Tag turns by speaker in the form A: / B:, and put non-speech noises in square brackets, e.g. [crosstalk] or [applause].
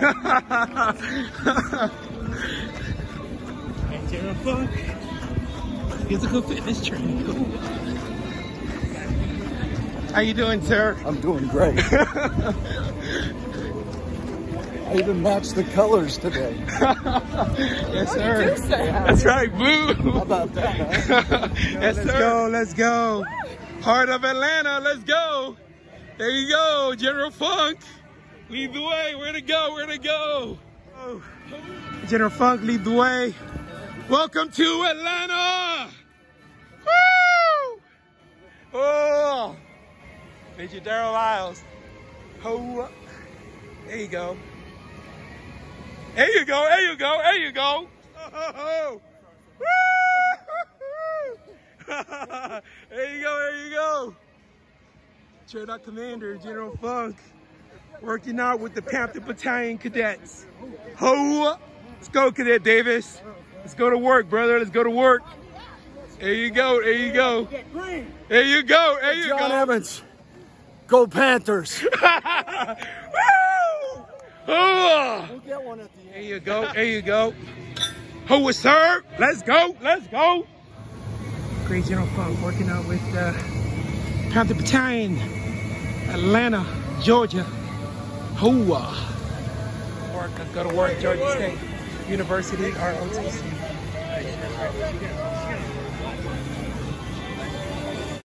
A: and General Funk, physical fitness training. How you doing, sir?
B: I'm doing great. [laughs] I even matched the colors today. [laughs]
A: yes, sir. That's right, blue.
B: How about that? Huh? [laughs]
A: yes, let's sir. go, let's go. Heart of Atlanta, let's go. There you go, General Funk. Lead the way. Where to go? Where to go? Oh. General Funk, lead the way. Welcome to Atlanta. Woo! Oh. Major Daryl Lyles. Oh. There you go. There you go. There you go. There you go. Oh. [laughs] there you go. There you go. TRADOC Commander General Funk working out with the Panther Battalion cadets. Ho! Let's go, Cadet Davis. Let's go to work, brother. Let's go to work. There you go. There you go. There you go. There you go.
B: John Evans. Go Panthers. [laughs]
A: Woo!
B: We'll get one at the end.
A: There you go. There you go. Who is sir? Let's go. Let's go. Great General Funk working out with uh, Panther Battalion, Atlanta, Georgia. Hoa. Work, go to work, Georgia State University, ROTC.